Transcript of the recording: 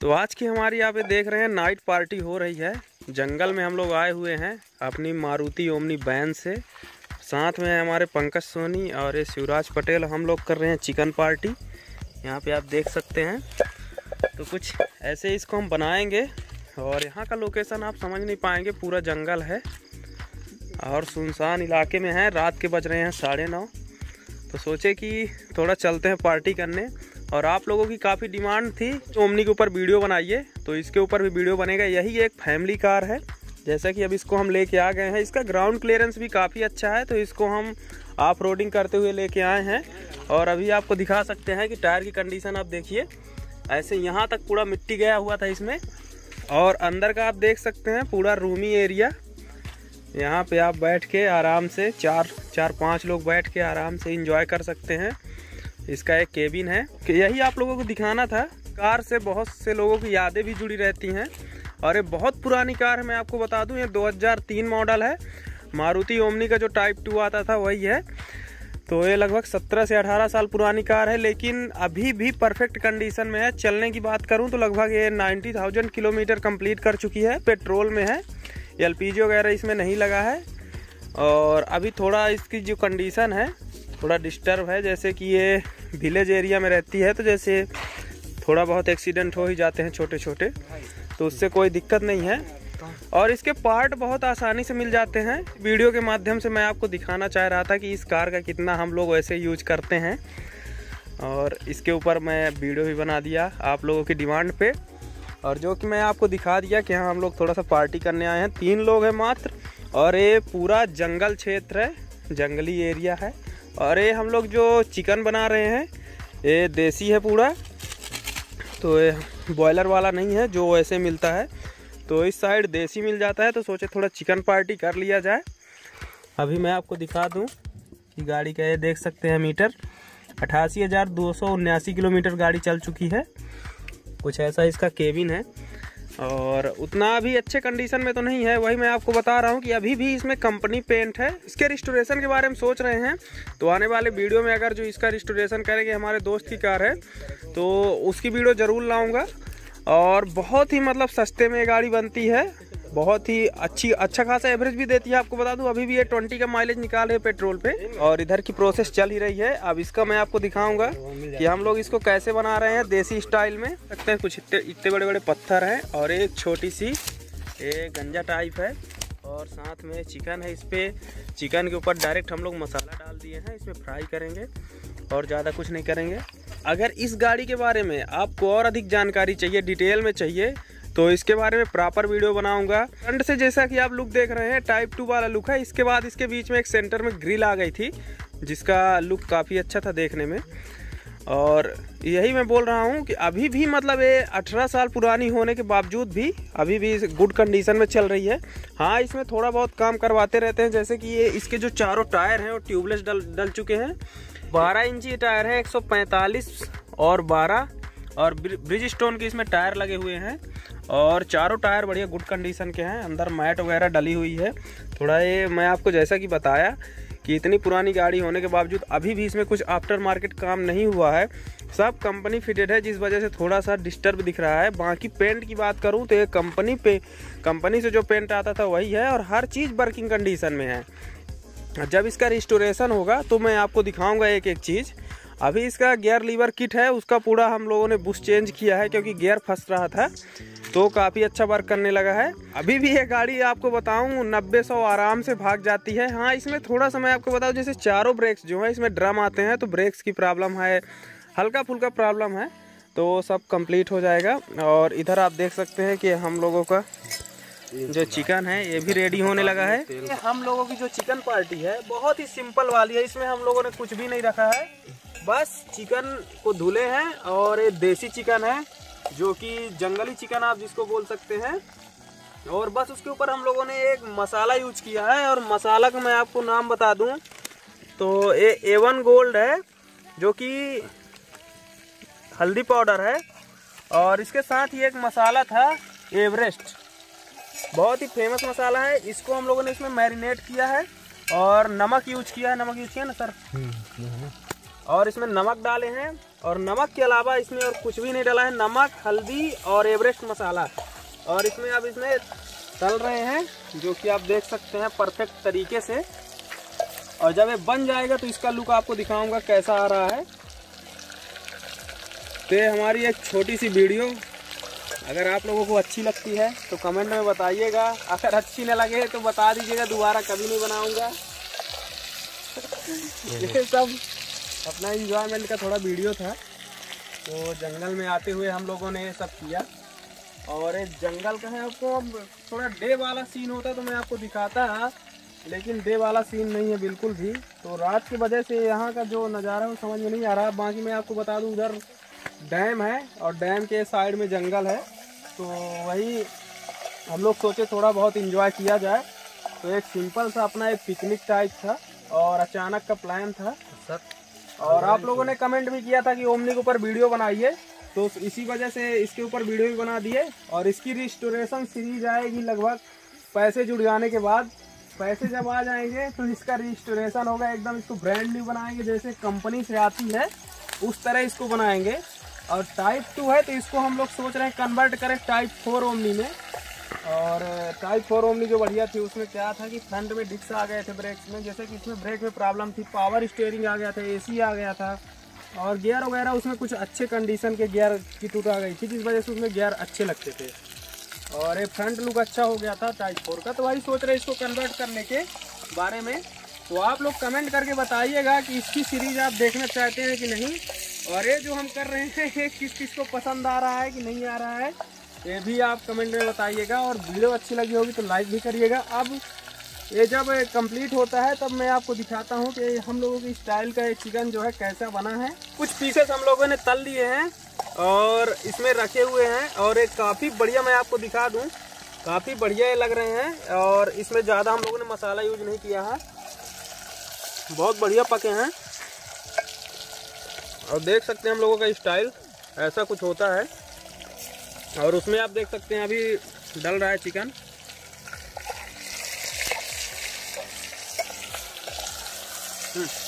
तो आज की हमारी यहाँ पे देख रहे हैं, नाइट पार्टी हो रही है। जंगल में हम लोग आए हुए हैं अपनी मारुति ओमनी बैन से। साथ में हमारे पंकज सोनी और ये शिवराज पटेल। हम लोग कर रहे हैं चिकन पार्टी। यहाँ पे आप देख सकते हैं। तो कुछ ऐसे इसको हम बनाएँगे और यहाँ का लोकेशन आप समझ नहीं पाएँगे, पूरा जंगल है। और सुनसान इलाके में है, रात के बज रहे हैं साढ़े नौ। तो सोचे कि थोड़ा चलते हैं पार्टी करने। और आप लोगों की काफ़ी डिमांड थी ओमनी के ऊपर वीडियो बनाइए तो इसके ऊपर भी वीडियो बनेगा। यही एक फैमिली कार है। जैसा कि अब इसको हम लेके आ गए हैं। इसका ग्राउंड क्लियरेंस भी काफ़ी अच्छा है। तो इसको हम ऑफ़ रोडिंग करते हुए लेके आए हैं। और अभी आपको दिखा सकते हैं कि टायर की कंडीशन आप देखिए। ऐसे यहाँ तक पूरा मिट्टी गया हुआ था इसमें। और अंदर का आप देख सकते हैं पूरा रूमी एरिया यहाँ पे आप बैठ के आराम से चार चार, पाँच लोग बैठ के आराम से इंजॉय कर सकते हैं। इसका एक केबिन है। कि यही आप लोगों को दिखाना था। कार से बहुत से लोगों की यादें भी जुड़ी रहती हैं। और ये बहुत पुरानी कार है मैं आपको बता दूँ ये 2003 मॉडल है। मारुति ओमनी का जो टाइप टू आता था वही है। तो ये लगभग 17 से 18 साल पुरानी कार है लेकिन अभी भी परफेक्ट कंडीशन में है। चलने की बात करूँ तो लगभग ये 90,000 किलोमीटर कंप्लीट कर चुकी है। पेट्रोल में है एलपीजी वगैरह इसमें नहीं लगा है। और अभी थोड़ा इसकी जो कंडीशन है थोड़ा डिस्टर्ब है, जैसे कि ये विलेज एरिया में रहती है तो जैसे थोड़ा बहुत एक्सीडेंट हो ही जाते हैं छोटे छोटे तो उससे कोई दिक्कत नहीं है। और इसके पार्ट बहुत आसानी से मिल जाते हैं। वीडियो के माध्यम से मैं आपको दिखाना चाह रहा था कि इस कार का कितना हम लोग वैसे यूज़ करते हैं। और इसके ऊपर मैं वीडियो भी बना दिया आप लोगों की डिमांड पे। और जो कि मैं आपको दिखा दिया कि हाँ हम लोग थोड़ा सा पार्टी करने आए हैं। तीन लोग हैं मात्र और ये पूरा जंगल क्षेत्र है, जंगली एरिया है। और ये हम लोग जो चिकन बना रहे हैं, ये देसी है पूरा। तो ये बॉयलर वाला नहीं है, जो ऐसे मिलता है। तो इस साइड देसी मिल जाता है तो सोचे थोड़ा चिकन पार्टी कर लिया जाए। अभी मैं आपको दिखा दूँ कि गाड़ी का, ये देख सकते हैं मीटर। अठासी हज़ार दो सौ उन्यासी किलोमीटर गाड़ी चल चुकी है। कुछ ऐसा इसका केबिन है। और उतना भी अच्छे कंडीशन में तो नहीं है, वही मैं आपको बता रहा हूँ कि अभी भी इसमें कंपनी पेंट है। इसके रिस्टोरेशन के बारे में सोच रहे हैं। तो आने वाले वीडियो में अगर जो इसका रिस्टोरेशन करेंगे, हमारे दोस्त की कार है तो उसकी वीडियो ज़रूर लाऊँगा। और बहुत ही मतलब सस्ते में गाड़ी बनती है। बहुत ही अच्छी अच्छा खासा एवरेज भी देती है, आपको बता दूँ। अभी भी ये ट्वेंटी का माइलेज निकाल है पेट्रोल पे और इधर की प्रोसेस चल ही रही है। अब इसका मैं आपको दिखाऊँगा कि हम लोग इसको कैसे बना रहे हैं देसी स्टाइल में। सकते हैं कुछ इतने इतने बड़े बड़े पत्थर हैं और एक छोटी सी, एक गंजा टाइप है और साथ में चिकन है इस पर चिकन के ऊपर डायरेक्ट हम लोग मसाला डाल दिए हैं, इसमें फ्राई करेंगे और ज़्यादा कुछ नहीं करेंगे। अगर इस गाड़ी के बारे में आपको और अधिक जानकारी चाहिए डिटेल में चाहिए तो इसके बारे में प्रॉपर वीडियो बनाऊँगा। फ्रंट से जैसा कि आप लुक देख रहे हैं टाइप टू वाला लुक है। इसके बाद इसके बीच में एक सेंटर में ग्रिल आ गई थी, जिसका लुक काफ़ी अच्छा था देखने में। और यही मैं बोल रहा हूँ कि अभी भी मतलब ये 18 साल पुरानी होने के बावजूद भी अभी भी गुड कंडीशन में चल रही है। हाँ इसमें थोड़ा बहुत काम करवाते रहते हैं, जैसे कि ये इसके जो चारों टायर हैं, वो ट्यूबलेस डल डल चुके हैं। 12 इंची टायर है 145 और 12 और ब्रिज स्टोन के इसमें टायर लगे हुए हैं। और चारों टायर बढ़िया गुड कंडीशन के हैं, अंदर मैट वगैरह डली हुई है। थोड़ा ये मैं आपको जैसा कि बताया कि इतनी पुरानी गाड़ी होने के बावजूद अभी भी इसमें कुछ आफ्टर मार्केट काम नहीं हुआ है। सब कंपनी फिटेड है, जिस वजह से थोड़ा सा डिस्टर्ब दिख रहा है। बाकी पेंट की बात करूँ तो ये कंपनी पे कंपनी से जो पेंट आता था वही है और हर चीज़ वर्किंग कंडीशन में है। जब इसका रिस्टोरेशन होगा तो मैं आपको दिखाऊँगा एक एक चीज़। अभी इसका गियर लीवर किट है, उसका पूरा हम लोगों ने बुश चेंज किया है क्योंकि गियर फंस रहा था तो काफ़ी अच्छा वर्क करने लगा है। अभी भी ये गाड़ी आपको बताऊँ, नब्बे सौ आराम से भाग जाती है। हाँ इसमें थोड़ा सा मैं आपको बताऊँ, जैसे चारों ब्रेक्स जो है, इसमें ड्रम आते हैं तो ब्रेक्स की प्रॉब्लम है, हल्का फुल्का प्रॉब्लम है तो सब कंप्लीट हो जाएगा। और इधर आप देख सकते हैं कि हम लोगों का जो चिकन है ये भी रेडी होने लगा है। हम लोगों की जो चिकन पार्टी है बहुत ही सिंपल वाली है। इसमें हम लोगों ने कुछ भी नहीं रखा है। बस चिकन को धुले हैं और ये देसी चिकन है जो कि जंगली चिकन आप जिसको बोल सकते हैं। और बस उसके ऊपर हम लोगों ने एक मसाला यूज़ किया है और मसाला का मैं आपको नाम बता दूँ तो ये एवन गोल्ड है जो कि हल्दी पाउडर है। और इसके साथ ही एक मसाला था एवरेस्ट बहुत ही फ़ेमस मसाला है। इसको हम लोगों ने इसमें मैरिनेट किया है और नमक यूज़ किया है। नमक यूज़ किया ना सर और इसमें नमक डाले हैं और नमक के अलावा इसमें और कुछ भी नहीं डाला है। नमक, हल्दी और एवरेस्ट मसाला। और इसमें अब इसमें तल रहे हैं, जो कि आप देख सकते हैं परफेक्ट तरीके से। और जब ये बन जाएगा तो इसका लुक आपको दिखाऊँगा कैसा आ रहा है। तो हमारी एक छोटी सी वीडियो अगर आप लोगों को अच्छी लगती है तो कमेंट में बताइएगा। अगर अच्छी न लगे तो बता दीजिएगा दोबारा कभी नहीं बनाऊँगा। ये सब अपना इंजॉयमेंट का थोड़ा वीडियो था। तो जंगल में आते हुए हम लोगों ने ये सब किया। और ये जंगल का है आपको अब थोड़ा डे वाला सीन होता तो मैं आपको दिखाता लेकिन डे वाला सीन नहीं है बिल्कुल भी। तो रात की वजह से यहाँ का जो नज़ारा है वो समझ में नहीं आ रहा। बाकी मैं आपको बता दूँ उधर डैम है और डैम के साइड में जंगल है। तो वही हम लोग सोचे थोड़ा बहुत इन्जॉय किया जाए। तो एक सिंपल सा अपना एक पिकनिक टाइप था और अचानक का प्लान था। सर और आप लोगों ने कमेंट भी किया था कि ओमनी के ऊपर वीडियो बनाइए। तो इसी वजह से इसके ऊपर वीडियो भी बना दिए और इसकी रिस्टोरेशन सीरीज़ आएगी लगभग पैसे जुड़ जाने के बाद। पैसे जब आ जाएँगे तो इसका रिस्टोरेशन होगा एकदम इसको ब्रांड न्यू बनाएँगे जैसे कंपनी से आती है उस तरह इसको बनाएँगे। और टाइप टू है तो इसको हम लोग सोच रहे हैं कन्वर्ट करें टाइप फोर ओमनी में। और टाइप फोर ओमनी जो बढ़िया थी, उसमें क्या था कि फ्रंट में डिक्स आ गए थे ब्रेक में, जैसे कि इसमें ब्रेक में प्रॉब्लम थी पावर स्टेयरिंग आ गया था एसी आ गया था, और गियर वगैरह उसमें कुछ अच्छे कंडीशन के गियर की टूट आ गई थी, जिस वजह से उसमें गियर अच्छे लगते थे। और ये फ्रंट लुक अच्छा हो गया था टाइप फोर का तो वही सोच रहे इसको कन्वर्ट करने के बारे में। तो आप लोग कमेंट करके बताइएगा कि इसकी सीरीज़ आप देखना चाहते हैं कि नहीं। और ये जो हम कर रहे हैं, ये किस किस को पसंद आ रहा है कि नहीं आ रहा है, ये भी आप कमेंट में बताइएगा। और वीडियो अच्छी लगी होगी तो लाइक भी करिएगा। अब ये जब कंप्लीट होता है, तब मैं आपको दिखाता हूँ कि हम लोगों की स्टाइल का ये चिकन जो है कैसा बना है। कुछ पीसेस हम लोगों ने तल लिए हैं और इसमें रखे हुए हैं। और एक काफ़ी बढ़िया मैं आपको दिखा दूँ। काफ़ी बढ़िया ये लग रहे हैं। और इसमें ज़्यादा हम लोगों ने मसाला यूज़ नहीं किया है। बहुत बढ़िया पके हैं। और देख सकते हैं हम लोगों का स्टाइल, ऐसा कुछ होता है। और उसमें आप देख सकते हैं अभी डल रहा है चिकन। हम्म।